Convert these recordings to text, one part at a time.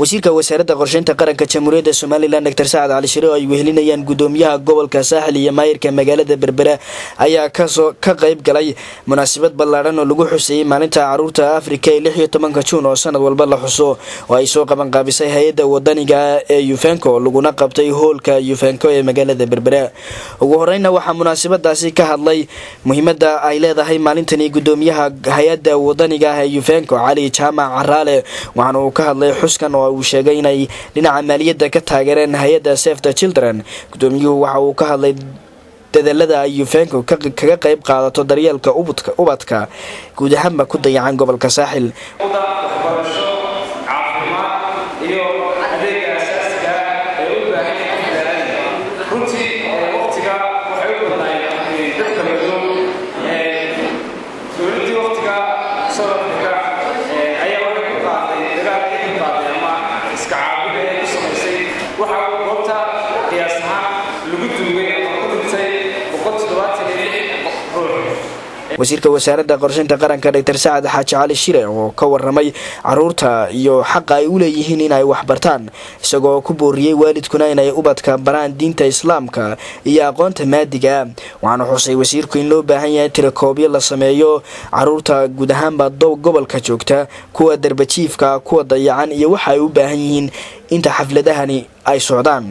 wasiirka wasaaradda qorsheynta qaranka jamhuuriyadda somalilan doctor sacad cali shire oo ay wehelinayaan gudoomiyaha gobolka saaxil iyo maayirka magaalada berbera ayaa ka soo ka qayb galay munaasabad ballaadhan oo lagu xuseeyey maalinta carruurta afrika ee lix iyo tobanka juun oo sanad walba la xuso. Oo ay soo qabanqaabisay hay'adda wadaniga ee yufenko laguna qabtay hoolka yufenko ee magaalada berbera. Ugu horeyna waxaa munaasabadaasi ka hadlay muhiimada ay leedahay maalintani gudoomiyaha hay'adda wadaniga ee yufenko cali jaamac caraale waxaana uu ka hadlay xuskan oo uu sheegay inay dhinaca maaliyadda ka taageereen hay'adda save the children. Gudoomiyuhu waxa uu ka hadlay dadaalada ay yufenko kaga qayb qaadato daryeelka ubadka. Guud ahaanba ku dayacan gobolka saaxil wasiirka wasaaradda qorsheynta qaranka doctor sacad xaaji cali shire oo ka waramay carruurta iyo xaqa ay u leeyihiin inay waxbartaan isagoo ku booriyey waalidkuna inay ubadka baraan diinta islaamka iyo aqoonta maadiga. Waxaana xusay wasiirku in loo baahan yahay tirakoobyo la sameeyo carruurta guud ahaanba gobolka joogta kuwa darbajiifka kuwa dayacan iyo waxa ay u baahan yihiin inta xafladahani ay socdaan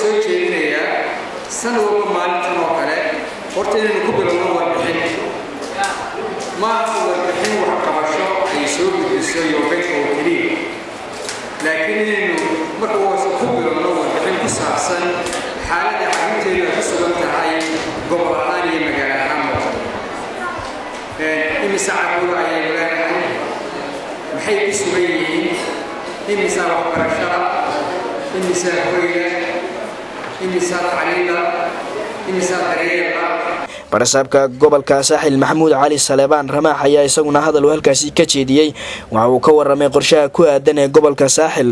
soo jeedinayaa sanad walba maalintan oo kale horta inaynu ku bilowno warbixin. Ma aha warbixin waxqabasho ay soo gudbiso yoobedka oo keliya laakiin inaynu marka hoose ku bilowno warbixin ku saabsan xaaladda carruurteedu ay ku sugan tahay gobol ahaan iyo magaalo ahaanba imise carruur ayaynu leenahay maxay ku sugan yihiin? Imisa waxbarashada? Imisa hoyga barasaabka gobolka saaxil maxamuud cali saleebaan ramaax ayaa isaguna hadal uu halkaasi ka jeediyey. Waxa uu ka waramay qorshaha ku aadan ee gobolka saaxil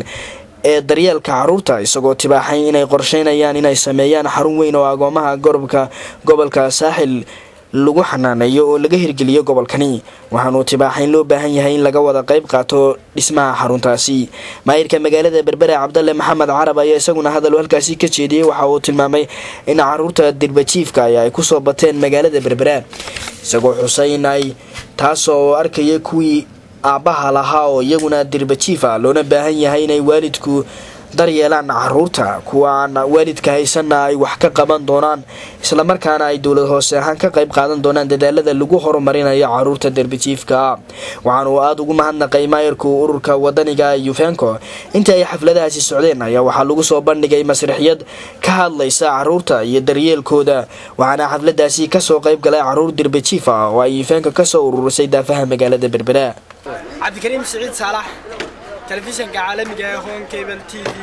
ee daryeelka carruurta isagoo tibaaxay inay qorsheynayaan inay sameeyaan xarun weyn oo agoomaha gorobka gobolka saaxil lagu xanaaneeyo oo laga hirgeliyo gobolkani. Waxaanuu tibaaxay in loo baahan yahay in laga wada qayb qaato dhismaha xaruntaasi. Maayirka magaalada berbere cabdalle maxamed carab ayaa isaguna hadal halkaasi ka jeediyey waxa uu tilmaamay in carruurta dirbajiifka ay ku soo bateen magaalada berbera isagoo xusay in ay taasoo arkaya kuwii aabbaha lahaa oo iyaguna dirbajiif ah loona baahan yahay inay waalidku daryeelaan carruurta kuwa aan waalidka haysanna ay wax ka qaban doonaan islamarkaana ay dowlad hoose ahaan ka qayb qaadan doonaan dadaalada lagu horumarinayo carruurta derbijiifka waxaana uu aada ugu mahadnaqay maayarku ururka wadaniga yufenko intii ay xafladahaasi socdeen ayaa waxaa lagu soo bandhigay masraxiyad ka hadlaysa carruurta iyo daryeelkooda. Waxaana xafladaasi ka soo qayb galay carruur derbijiif ah oo ay yufenko ka soo ururisay daafaha magaalada berbera cabdikariim siciid saalax telefishanka caalamiga ee hon cable t v